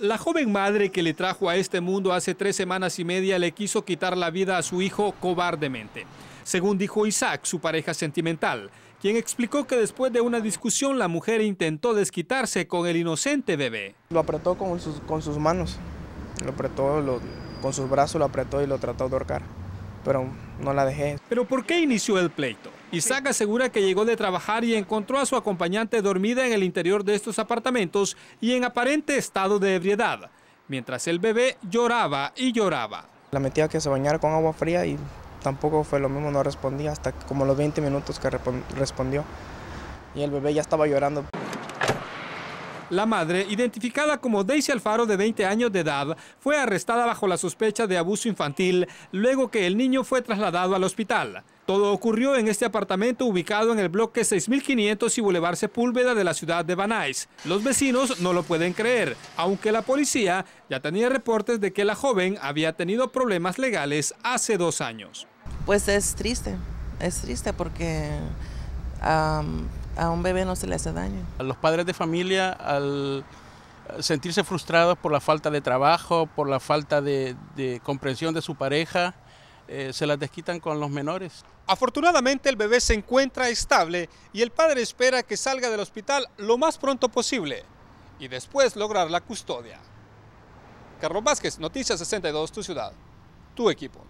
La joven madre que le trajo a este mundo hace tres semanas y media le quiso quitar la vida a su hijo cobardemente. Según dijo Isaac, su pareja sentimental, quien explicó que después de una discusión la mujer intentó desquitarse con el inocente bebé. Lo apretó con sus, con sus manos, lo apretó lo, con sus brazos, lo apretó y lo trató de ahorcar, pero no la dejé. ¿Pero por qué inició el pleito? Isaac asegura que llegó de trabajar y encontró a su acompañante dormida en el interior de estos apartamentos y en aparente estado de ebriedad, mientras el bebé lloraba y lloraba. La metía que se bañara con agua fría y tampoco fue lo mismo, no respondía hasta como los 20 minutos que respondió. Y el bebé ya estaba llorando. La madre, identificada como Daisy Alfaro de 20 años de edad, fue arrestada bajo la sospecha de abuso infantil luego que el niño fue trasladado al hospital. Todo ocurrió en este apartamento ubicado en el bloque 6500 y Boulevard Sepúlveda de la ciudad de Banais. Los vecinos no lo pueden creer, aunque la policía ya tenía reportes de que la joven había tenido problemas legales hace dos años. Pues es triste, es triste porque a un bebé no se le hace daño. Los padres de familia al sentirse frustrados por la falta de trabajo, por la falta de, comprensión de su pareja, eh, se las desquitan con los menores. Afortunadamente el bebé se encuentra estable y el padre espera que salga del hospital lo más pronto posible y después lograr la custodia. Carlos Vázquez, Noticias 62, tu ciudad, tu equipo.